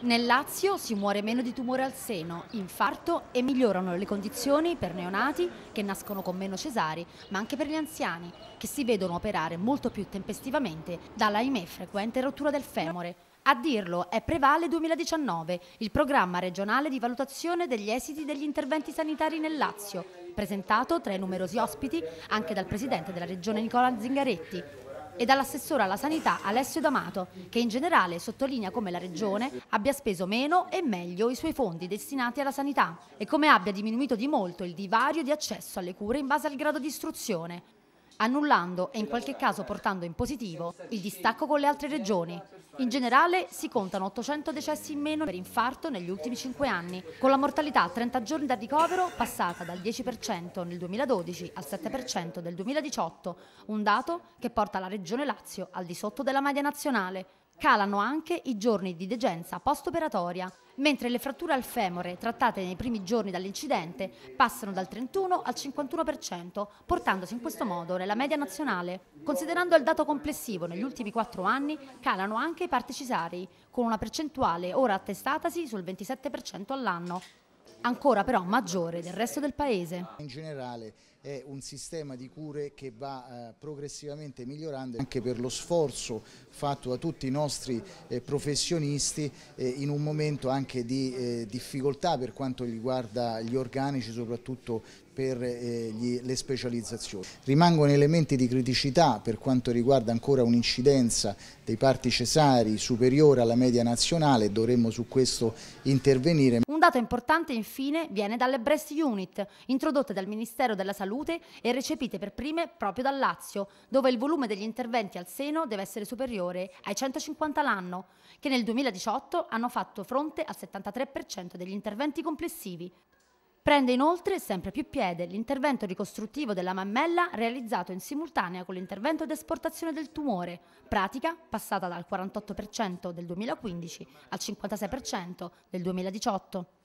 Nel Lazio si muore meno di tumore al seno, infarto e migliorano le condizioni per neonati che nascono con meno cesari, ma anche per gli anziani che si vedono operare molto più tempestivamente dalla ahimè frequente rottura del femore. A dirlo è Prevale 2019, il programma regionale di valutazione degli esiti degli interventi sanitari nel Lazio, presentato tra i numerosi ospiti anche dal presidente della regione Nicola Zingaretti, e dall'assessore alla sanità Alessio D'Amato, che in generale sottolinea come la Regione abbia speso meno e meglio i suoi fondi destinati alla sanità e come abbia diminuito di molto il divario di accesso alle cure in base al grado di istruzione, annullando e in qualche caso portando in positivo il distacco con le altre regioni. In generale si contano 800 decessi in meno per infarto negli ultimi 5 anni, con la mortalità a 30 giorni da ricovero passata dal 10% nel 2012 al 7% del 2018, un dato che porta la Regione Lazio al di sotto della media nazionale. Calano anche i giorni di degenza post-operatoria, mentre le fratture al femore trattate nei primi giorni dall'incidente passano dal 31 al 51%, portandosi in questo modo nella media nazionale. Considerando il dato complessivo negli ultimi quattro anni, calano anche i parti cesarei, con una percentuale ora attestatasi sul 27% all'anno ancora però maggiore del resto del paese. In generale è un sistema di cure che va eh, progressivamente migliorando anche per lo sforzo fatto da tutti i nostri eh, professionisti eh, in un momento anche di eh, difficoltà per quanto riguarda gli organici soprattutto per eh, gli, le specializzazioni. Rimangono elementi di criticità per quanto riguarda ancora un'incidenza dei parti cesari superiore alla media nazionale dovremmo su questo intervenire. Un dato importante infine viene dalle breast unit, introdotte dal Ministero della Salute e recepite per prime proprio dal Lazio, dove il volume degli interventi al seno deve essere superiore ai 150 l'anno, che nel 2018 hanno fatto fronte al 73% degli interventi complessivi. Prende inoltre sempre più piede l'intervento ricostruttivo della mammella realizzato in simultanea con l'intervento di esportazione del tumore, pratica passata dal 48% del 2015 al 56% del 2018.